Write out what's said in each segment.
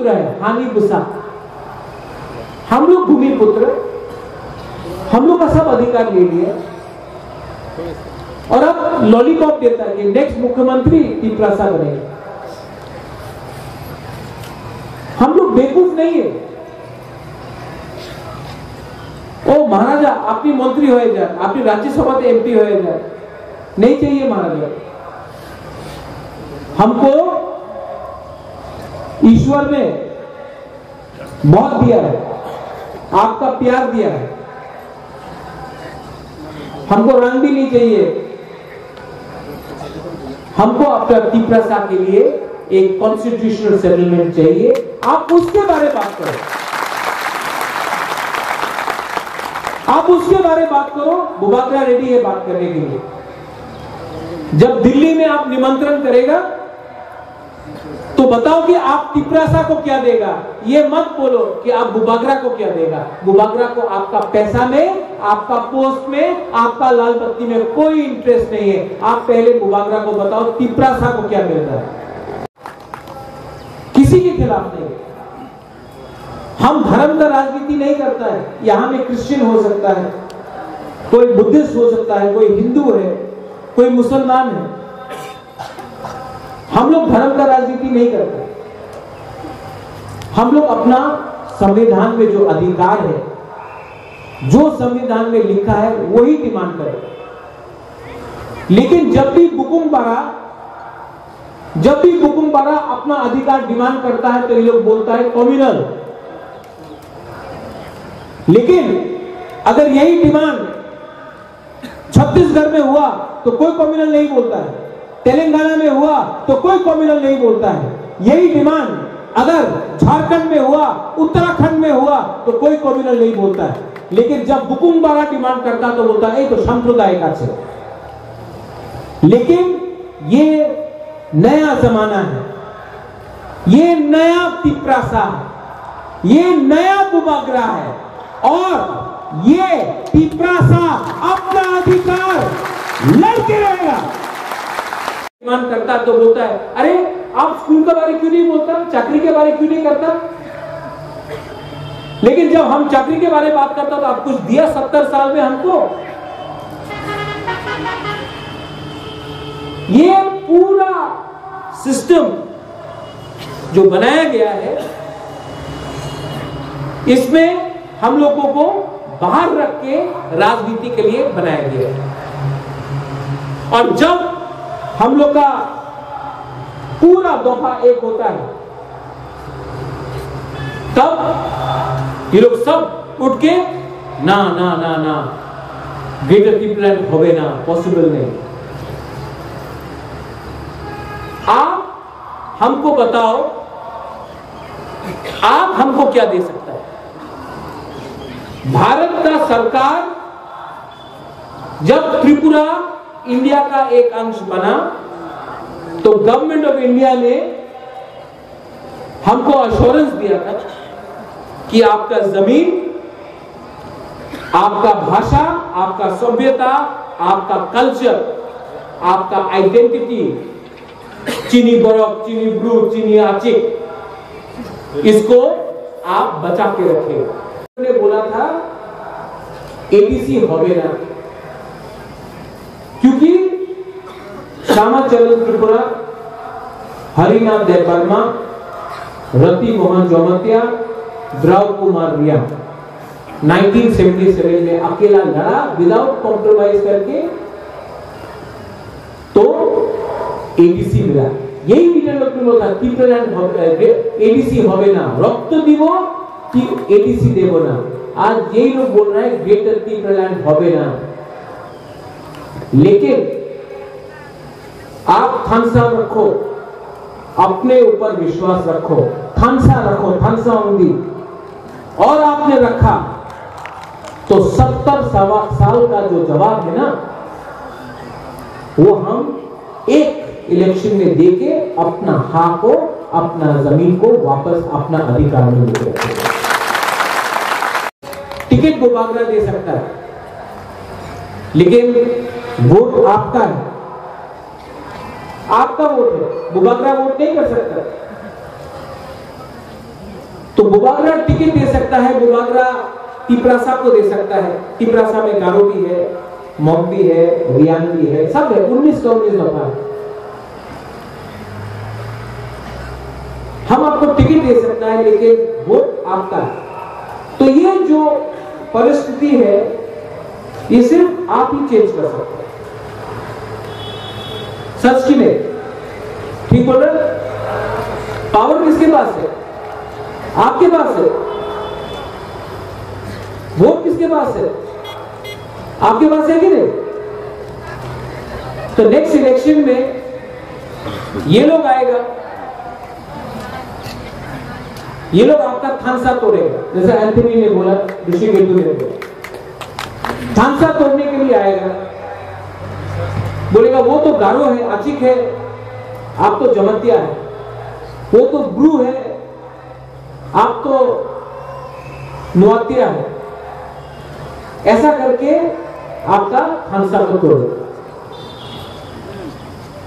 पुत्र है, हानि बुसा हम लोग भूमि पुत्र, हम लोग का सब अधिकार ले लिए। और अब लॉलीपॉप देता है कि नेक्स्ट मुख्यमंत्री टिपरासा बनेगा। हम लोग बेवकूफ़ नहीं है। ओ महाराजा, आपकी मंत्री हो जाए आपकी राज्यसभा के एमपी हो जाए नहीं चाहिए महाराजा। हमको ईश्वर ने बहुत दिया है। आपका प्यार दिया है। हमको रंग भी नहीं चाहिए। हमको अपना तिप्रसा के लिए एक कॉन्स्टिट्यूशनल सेटलमेंट चाहिए। आप उसके बारे में बात करो। आप उसके बारे में बात करो, बुबाकरा रेडी है बात करने के लिए। जब दिल्ली में आप निमंत्रण करेगा तो बताओ कि आप तिपरासा को क्या देगा? ये मत बोलो कि आप गुबागरा को क्या देगा? गुबागरा को आपका पैसा में, आपका पोस्ट में, आपका लाल बत्ती में कोई इंटरेस्ट नहीं है। आप पहले गुबागरा को बताओ, तिपरासा को क्या मिलता है? किसी के खिलाफ नहीं। हम धर्म का राजनीति नहीं करता है। यहाँ में क्रिश्चियन हो सकता है, कोई बुद्धिस्ट हो सकता है, कोई हिंदू है, कोई मुसलमान है। हम लोग धर्म का राजनीति नहीं करते। हम लोग अपना संविधान में जो अधिकार है, जो संविधान में लिखा है, वही डिमांड करें। लेकिन जब भी बुकुम बारा जब भी बुकुम बारा अपना अधिकार डिमांड करता है तो ये लोग बोलता है कॉम्युनल लेकिन अगर यही डिमांड छत्तीसगढ़ में हुआ तो कोई कॉम्युनल नहीं बोलता है। तेलंगाना में हुआ तो कोई कॉम्युनल नहीं बोलता है। यही डिमांड अगर झारखंड में हुआ, उत्तराखंड में हुआ तो कोई कॉम्युनल नहीं बोलता है। लेकिन जब बुकुम बारा डिमांड करता तो बोलता है तो सांप्रदायिक আছে लेकिन ये नया जमाना है। ये नया पिपरासा है। ये नया बुबागरा है। और ये पिपरासा अपना अधिकार लड़के रहेगा। मान करता तो बोलता है, अरे, आप स्कूल के बारे क्यों नहीं बोलता? चाकरी के बारे क्यों नहीं करता? लेकिन जब हम चाकरी के बारे बात करता तो आप कुछ दिया सत्तर साल में हमको? ये पूरा सिस्टम जो बनाया गया है, इसमें हम लोगों को बाहर रख के राजनीति के लिए बनाया गया है। और जब हम लोग का पूरा दफ़ा एक होता है। तब ये लोग सब उठ के, ना ना ना ना ग्रेटर प्लान होवे ना पॉसिबल नहीं। आप हमको बताओ, आप हमको क्या दे सकता है? भारत का सरकार जब त्रिपुरा इंडिया का एक अंश बना तो गवर्नमेंट ऑफ़ इंडिया ने हमको अश्योरेंस दिया था कि आपका ज़मीन, आपका भाषा, आपका सभ्यता, आपका कल्चर आपका आइडेंटिटी चीनी बरफ, चीनी ब्लू चीनी आचिक, इसको आप बचा के रखें। बोला था एबीसी होवे ना क्योंकि श्यामाचरण त्रिपुरा हरिनाथ देव वर्मा रति मोहन जोमतिया द्रव कुमार रिया 1977 में अकेला लड़ा विदाउट कॉम्प्रोमाइज करके तो एबीसी मिला यही মিটার লোকগুলো था টিপ্রেল্যান্ড एबीसी হবে না রক্ত দিব কি एबीसी দেব না आज यही लोग बोल रहे हैं ग्रेटर टिप्रेलैंड হবে না लेकिन आप थानसा रखो, अपने ऊपर विश्वास रखो थानसा रखो थानसा होंगी। और आपने रखा तो सत्तर साल का जो जवाब है ना, वो हम एक इलेक्शन में देके अपना हा को, अपना ज़मीन को वापस अपना अधिकार में लेके रखेगा टिकट गोबागरा दे सकता है। लेकिन वोट आपका है। आपका वोट है। बुबागरा वोट नहीं कर सकता। बुबागरा टिकट दे सकता है बुबागरा तिपरासा को दे सकता है। तिपरासा में गारो भी है मोक भी है, रियान भी है, सब है। उन्नीस का उन्नीस दफ़ा है। हम आपको टिकट दे सकता है, लेकिन वोट आपका है। तो ये जो परिस्थिति है ये सिर्फ़ आप ही चेंज कर सकते हैं। सच की नहीं? ठीक बोल रहे पावर किसके पास है? आपके पास है। वोट किसके पास है? आपके पास है कि नहीं? तो नेक्स्ट इलेक्शन में ये लोग आएगा। ये लोग आपका थानसा तोड़ेगा। जैसे एंथनी ने बोला ऋषि ने बोला। थानसा तोड़ने के लिए आएगा। बोलेगा, वो तो गारो है, अचिक है, आप तो जमतिया है। वो तो ब्रू है, आप तो नुआतिया है। ऐसा करके आपका थानसा को तोड़ेगा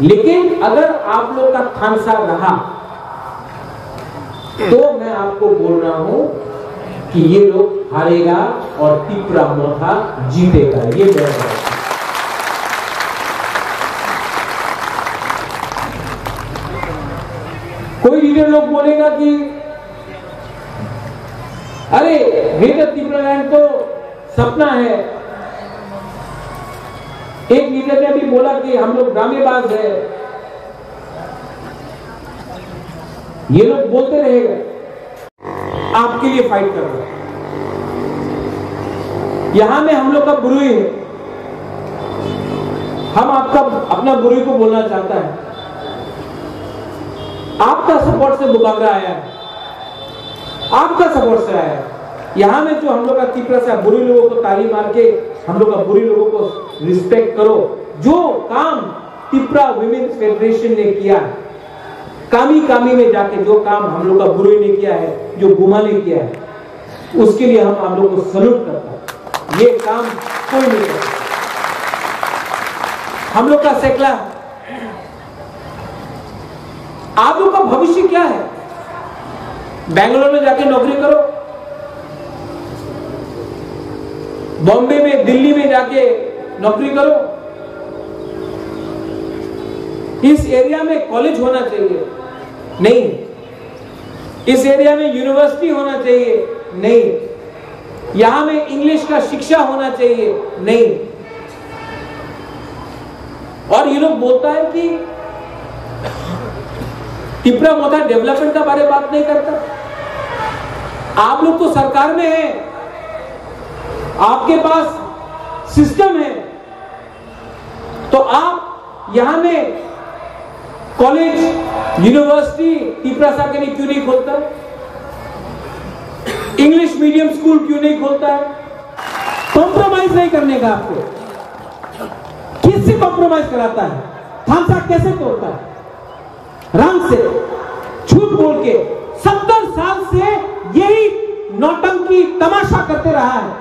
लेकिन अगर आप लोग का थानसा रहा तो मैं आपको बोल रहा हूँ कि ये लोग हारेगा और तिपरा मोथा जीतेगा। ये कोई लीडर लोग बोलेगा कि, अरे ग्रेटर त्रिपुरालैंड तो सपना है। एक लीडर ने भी बोला कि, हम लोग ड्रामेबाज है। ये लोग बोलते रहेगा। आपके लिए फाइट कर रहे यहाँ में हम लोग का बुरुई है हम आपका, अपना बुरुई को बोलना चाहता है। आपका सपोर्ट से मुकाबला आया है। आपका सपोर्ट से आया है। यहाँ में जो हम लोग का तीसरा से बुरी लोगों को ताली मार के हम लोग का बुरी लोगों को रिस्पेक्ट करो, जो काम तिपरा वुमेन्स फेडरेशन ने किया है, कामी कामी में जाके जो काम हम लोग का बुरे ने किया है, जो गुमा ने किया है, उसके लिए हम आप लोग को सल्यूट करता है। ये काम कोई नहीं करता। हम लोग का सेकला आप लोग का भविष्य क्या है? बैंगलोर में जाके नौकरी करो। बॉम्बे में, दिल्ली में जाके नौकरी करो। इस एरिया में कॉलेज होना चाहिए। नहीं। इस एरिया में यूनिवर्सिटी होना चाहिए। नहीं। यहाँ में इंग्लिश का शिक्षा होना चाहिए। नहीं। और ये लोग बोलता है कि टिपरा मोथा डेवलपमेंट का बारे बात नहीं करता। आप लोग तो सरकार में है। आपके पास सिस्टम है। तो आप यहाँ में कॉलेज, यूनिवर्सिटी टिपरासा के लिए क्यों नहीं खोलता? इंग्लिश मीडियम स्कूल क्यों नहीं खोलता है? कॉम्प्रोमाइज नहीं करने का आपको। किससे कॉम्प्रोमाइज कराता है? थानसा कैसे तोड़ता है? रंग से, झूठ बोल के। सत्तर साल से यही नौटंकी तमाशा करते रहा है।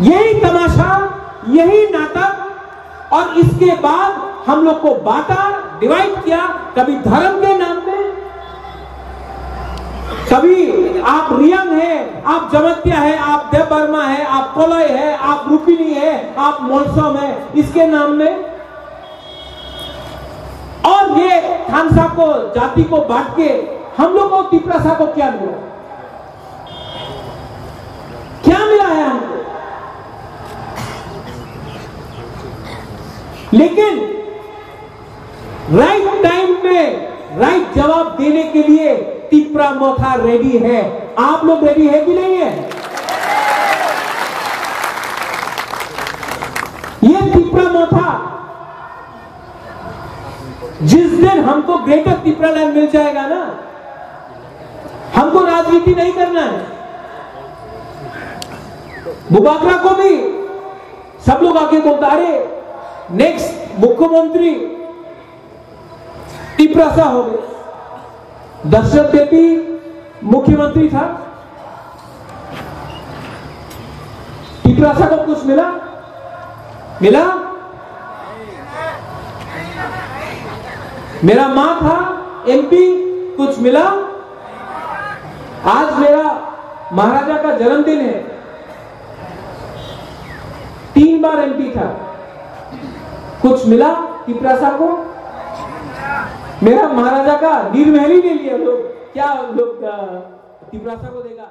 यही तमाशा, यही नाटक, और इसके बाद हम लोग को बांटा डिवाइड किया, कभी धर्म के कभी आप रियंग है, आप जमत्या है, आप देव वर्मा है, आप कोलय है, आप रूपिनी है, आप मोलसम है। इसके नाम में और ये खानसा को, जाति को बांट के हम लोग को तिपरासा को क्या मिला? क्या मिला है हमको? लेकिन राइट टाइम में राइट जवाब देने के लिए तिपरा मोथा रेडी है। आप लोग रेडी है कि नहीं है? ये तिपरा मोथा जिस दिन हमको ग्रेटर तिपरा लैंड मिल जाएगा ना, हमको राजनीति नहीं करना है। बुबाकरा को भी। सब लोग आके बोलता, अरे नेक्स्ट मुख्यमंत्री टिपरासा हो गए। दशरथ देवी मुख्यमंत्री था। को कुछ मिला? मिला? मेरा माँ था, एमपी, कुछ मिला? आज मेरा महाराजा का जन्मदिन है। तीन बार एमपी था। कुछ मिला तिपरासा को? मेरा महाराजा का नीरमहल ले लिया लोग। क्या लोग को देगा?